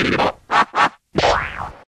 Oh,